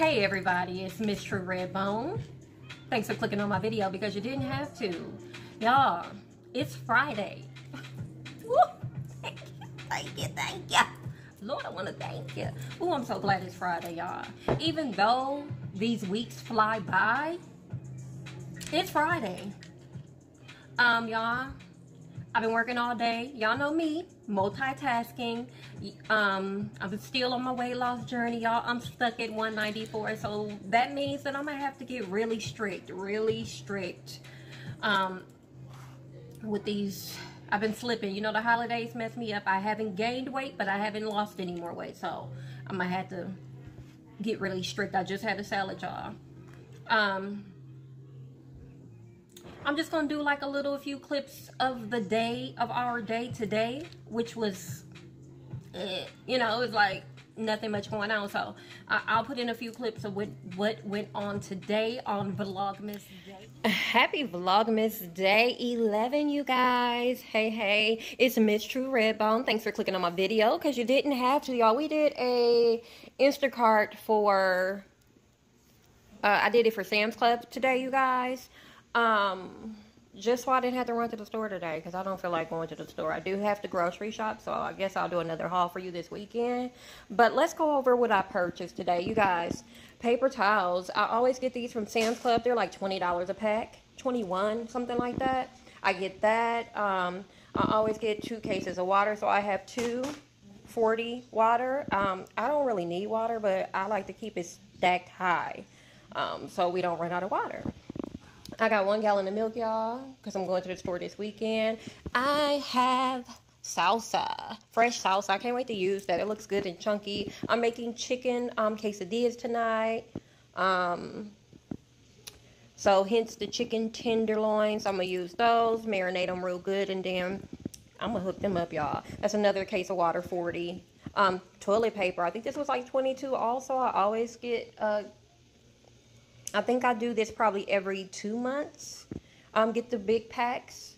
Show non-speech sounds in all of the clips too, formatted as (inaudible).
Hey everybody, it's Miss True Redbone. Thanks for clicking on my video because you didn't have to. Y'all, it's Friday. Thank you, thank you, thank you. Lord, I want to thank you. Oh, I'm so glad it's Friday, y'all. Even though these weeks fly by, it's Friday. Um, y'all, I've been working all day. Y'all know me, multitasking. Um, I'm still on my weight loss journey, y'all. I'm stuck at 194, so that means that I'm gonna have to get really strict, really strict um, with these. I've been slipping. You know, the holidays mess me up. I haven't gained weight, but I haven't lost any more weight, so I'm gonna have to get really strict. I just had a salad, y'all. Um, I'm just going to do like a little few clips of the day, of our day today, which was, eh, you know, it was like nothing much going on. So I, will put in a few clips of what, what went on today on Vlogmas Day. Happy Vlogmas Day 11, you guys. Hey, hey, it's Miss True Redbone. Thanks for clicking on my video because you didn't have to, y'all. We did a Instacart for, uh, I did it for Sam's Club today, you guys. Um, just so I didn't have to run to the store today because I don't feel like going to the store. I do have to grocery shop, so I guess I'll do another haul for you this weekend. But let's go over what I purchased today. You guys, paper towels. I always get these from Sam's Club. They're like $20 a pack, 21 something like that. I get that. Um, I always get two cases of water, so I have two 40 water. Um, I don't really need water, but I like to keep it stacked high um, so we don't run out of water. I got one gallon of milk, y'all, because I'm going to the store this weekend. I have salsa, fresh salsa. I can't wait to use that. It looks good and chunky. I'm making chicken um, quesadillas tonight. Um, so hence the chicken tenderloins. I'm going to use those, marinate them real good, and then I'm going to hook them up, y'all. That's another case of water, 40. Um, toilet paper. I think this was like 22 also. I always get uh, I think I do this probably every two months. Um, get the big packs.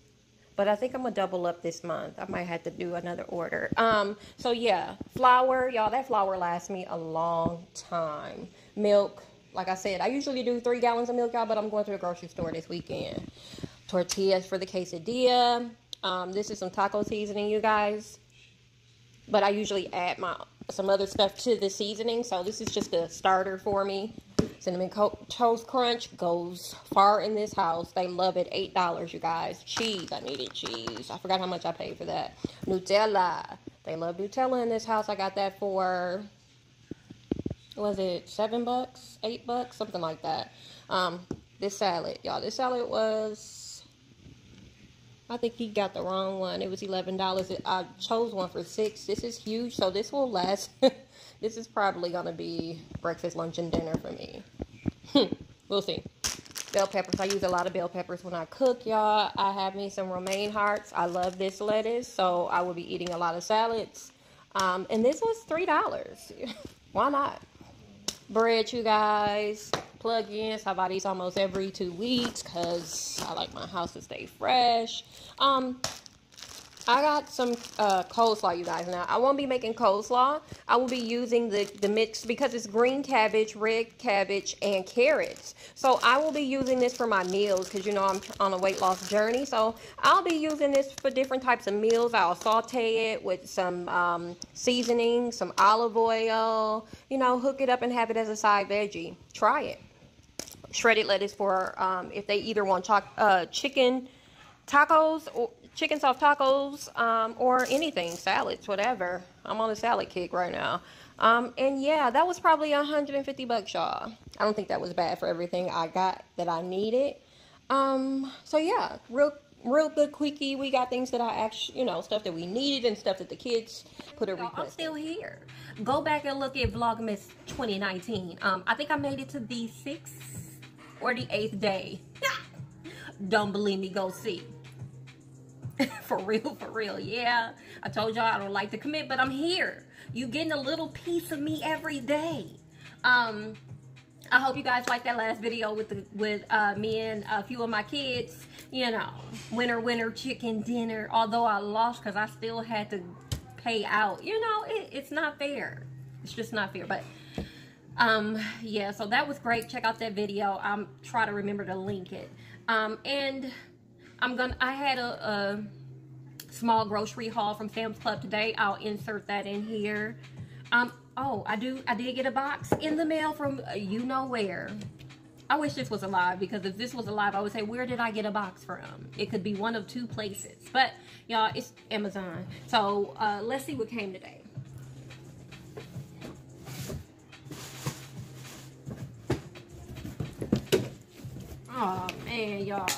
But I think I'm to double up this month. I might have to do another order. Um, so, yeah. Flour. Y'all, that flour lasts me a long time. Milk. Like I said, I usually do three gallons of milk, y'all. But I'm going to the grocery store this weekend. Tortillas for the quesadilla. Um, this is some taco seasoning, you guys. But I usually add my some other stuff to the seasoning. So, this is just a starter for me. Cinnamon Toast Crunch goes far in this house. They love it. $8, you guys. Cheese. I needed cheese. I forgot how much I paid for that. Nutella. They love Nutella in this house. I got that for, was it seven bucks? Eight bucks? Something like that. Um, this salad. Y'all, this salad was, I think he got the wrong one. It was $11. I chose one for six. This is huge, so this will last (laughs) This is probably going to be breakfast, lunch, and dinner for me. Hmm, we'll see. Bell peppers. I use a lot of bell peppers when I cook, y'all. I have me some romaine hearts. I love this lettuce, so I will be eating a lot of salads. Um, and this was $3. (laughs) Why not? Bread, you guys. Plug-ins. I buy these almost every two weeks because I like my house to stay fresh. Um, I got some uh, coleslaw, you guys. Now, I won't be making coleslaw. I will be using the, the mix because it's green cabbage, red cabbage, and carrots. So, I will be using this for my meals because, you know, I'm on a weight loss journey. So, I'll be using this for different types of meals. I'll saute it with some um, seasoning, some olive oil, you know, hook it up and have it as a side veggie. Try it. Shredded lettuce for um, if they either want uh, chicken tacos or chicken soft tacos um, or anything, salads, whatever. I'm on a salad kick right now. Um, and yeah, that was probably 150 bucks, y'all. I don't think that was bad for everything I got that I needed. Um, so yeah, real real good quickie. We got things that I actually, you know, stuff that we needed and stuff that the kids put a request. I'm still here. Go back and look at Vlogmas 2019. Um, I think I made it to the sixth or the eighth day. (laughs) Don't believe me? Go see. (laughs) for real, for real. Yeah, I told y'all I don't like to commit, but I'm here. You getting a little piece of me every day. Um, I hope you guys liked that last video with the with uh, me and a few of my kids. You know, winner, winner, chicken dinner. Although I lost because I still had to pay out. You know, it, it's not fair. It's just not fair. But um yeah so that was great check out that video i'm try to remember to link it um and i'm gonna i had a, a small grocery haul from sam's club today i'll insert that in here um oh i do i did get a box in the mail from uh, you know where I wish this was alive because if this was alive, I would say, where did I get a box from? It could be one of two places. But, y'all, it's Amazon. So, uh, let's see what came today. Oh, man, y'all.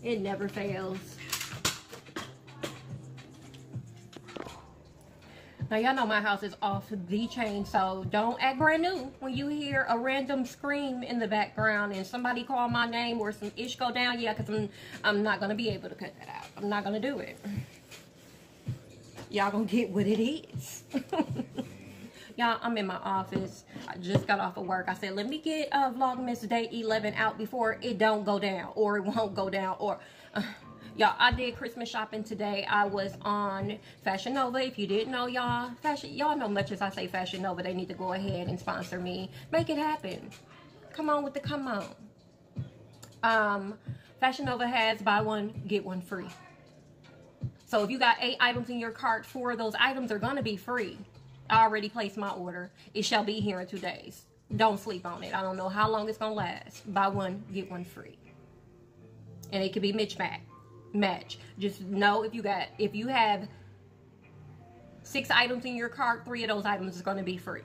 It never fails. Now, y'all know my house is off the chain, so don't act brand new when you hear a random scream in the background and somebody call my name or some ish go down. Yeah, because I'm, I'm not going to be able to cut that out. I'm not going to do it. Y'all going to get what it is. (laughs) Y'all, I'm in my office. I just got off of work. I said, let me get uh, Vlogmas Day 11 out before it don't go down or it won't go down or... Uh, Y'all, I did Christmas shopping today. I was on Fashion Nova. If you didn't know, y'all, Fashion, y'all know much as I say Fashion Nova, they need to go ahead and sponsor me. Make it happen. Come on with the come on. Um, Fashion Nova has buy one, get one free. So if you got eight items in your cart, four of those items are to be free. I already placed my order. It shall be here in two days. Don't sleep on it. I don't know how long it's going to last. Buy one, get one free. And it could be Mitch Mac match. Just know if you got if you have six items in your cart, three of those items is going to be free.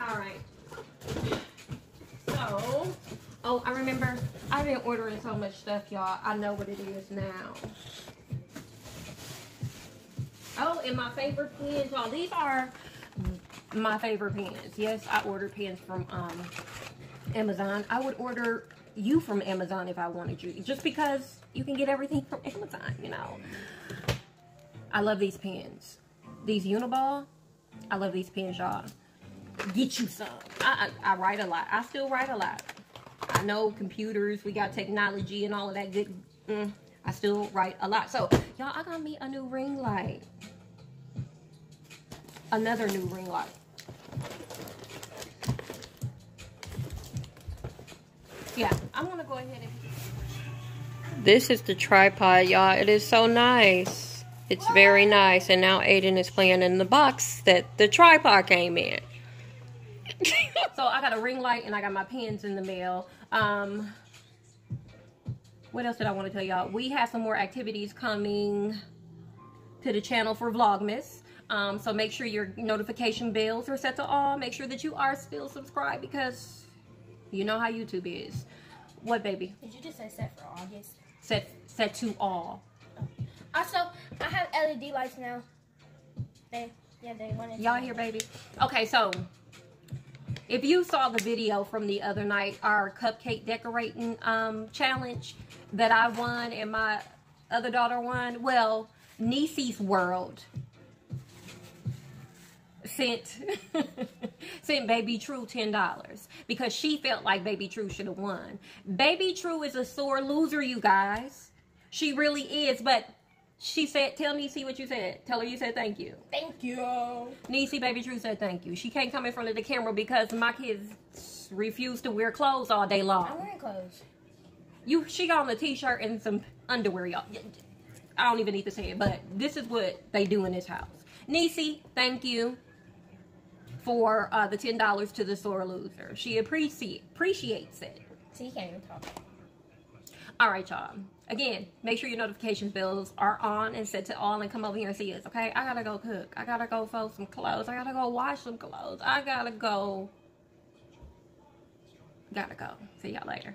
All right. So, oh, I remember I've been ordering so much stuff, y'all. I know what it is now. Oh, and my favorite pens, y'all. These are my favorite pens. Yes, I ordered pens from um, Amazon. I would order you from Amazon if I wanted you. Just because you can get everything from Amazon, you know. I love these pens. These Uniball, I love these pens, y'all. Get you some. I, I, I, write a lot. I still write a lot. I know computers, we got technology and all of that good. Mm, I still write a lot. So, y'all, I got me a new ring light. Another new ring light. yeah, I'm gonna go ahead and. This is the tripod, y'all. It is so nice. It's very nice. And now Aiden is playing in the box that the tripod came in. (laughs) so I got a ring light and I got my pens in the mail. Um, what else did I want to tell y'all? We have some more activities coming to the channel for Vlogmas. Um, so make sure your notification bells are set to all. Make sure that you are still subscribed because you know how YouTube is. What, baby? Did you just say set for August? Set set to all. Also, I have LED lights now. They, yeah, they wanted. Y'all here, baby? Okay, so if you saw the video from the other night, our cupcake decorating um, challenge that I won and my other daughter won, well, Niecy's World sent (laughs) sent Baby True ten dollars because she felt like Baby True should have won. Baby True is a sore loser, you guys. She really is, but she said, tell Niecy what you said. Tell her you said thank you. Thank you. Niecy Baby True said thank you. She can't come in front of the camera because my kids refuse to wear clothes all day long. I'm wearing clothes. You, she got on a t-shirt and some underwear, y'all. I don't even need to say it, but this is what they do in this house. Niecy, thank you for uh, the $10 to the sore loser. She appreciate, appreciates it. See, you can't even talk. All right, y'all. Again, make sure your notification bells are on and set to all and come over here and see us, okay? I gotta go cook. I gotta go fold some clothes. I gotta go wash some clothes. I gotta go. Gotta go. See y'all later.